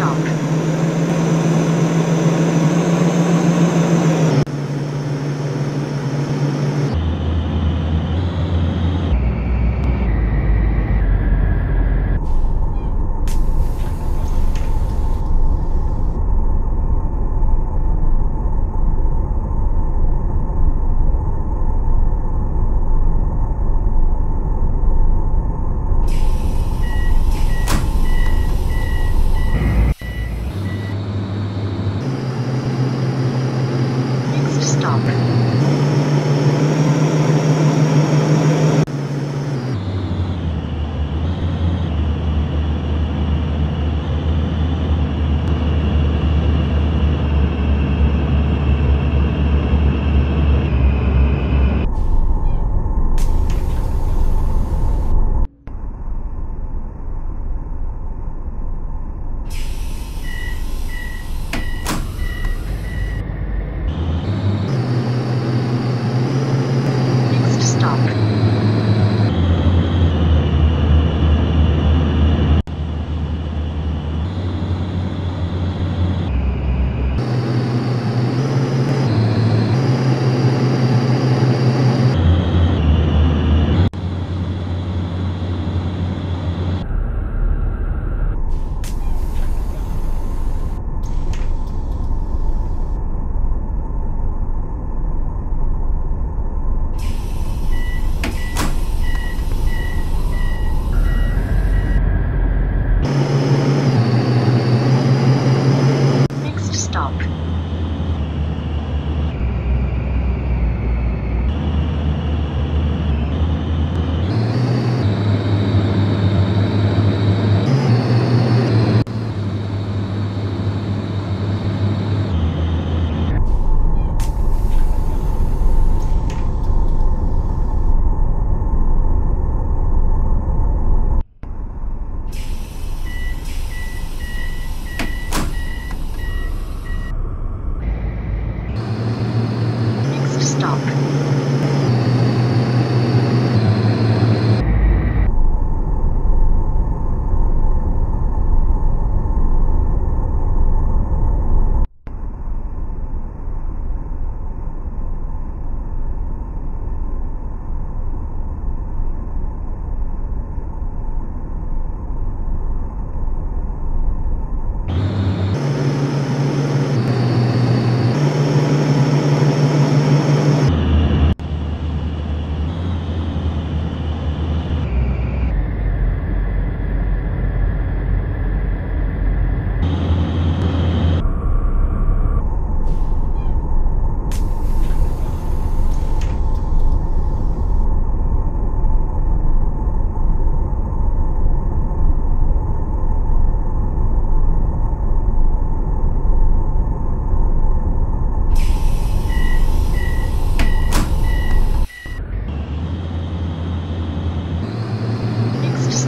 stop. Thank you.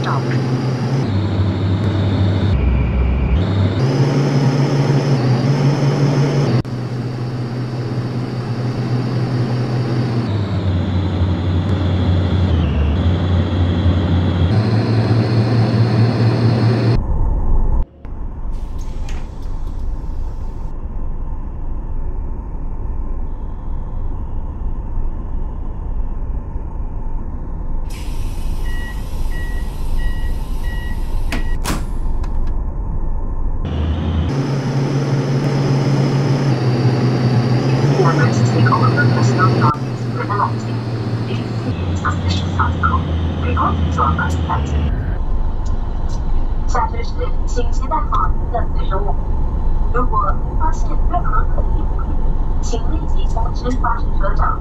stop 下车时，请携带好您的随身物品。如果发现任何可疑物品，请立即通知巴士车长。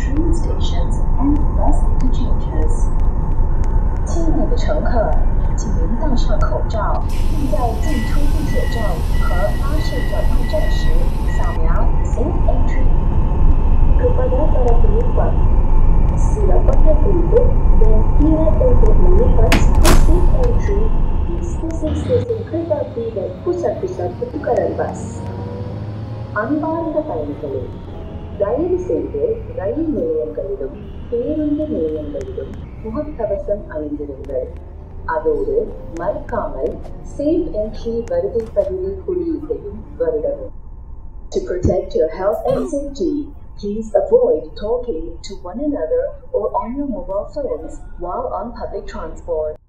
亲爱的乘客，请您戴上口罩。并在进出地铁站和巴士转运站时，扫描 “train entry”。如果得到绿本，撕掉白底本，然后对着绿本的 “train entry”，用手指轻轻推一下，不时推两次就够了。按板的按钮。தயவு செய்து ரயில் நிலையங்களிலும் பேருந்து நிலையங்களிலும் முகக்கவசம் அணிந்திருங்கள் அதோடு மறக்காமல் சேவ் என்ட்ரி வருகை பதிவு குறியீட்டையும் வருடவும் To protect your health and safety, please avoid talking to one another or on your mobile phones while on public transport.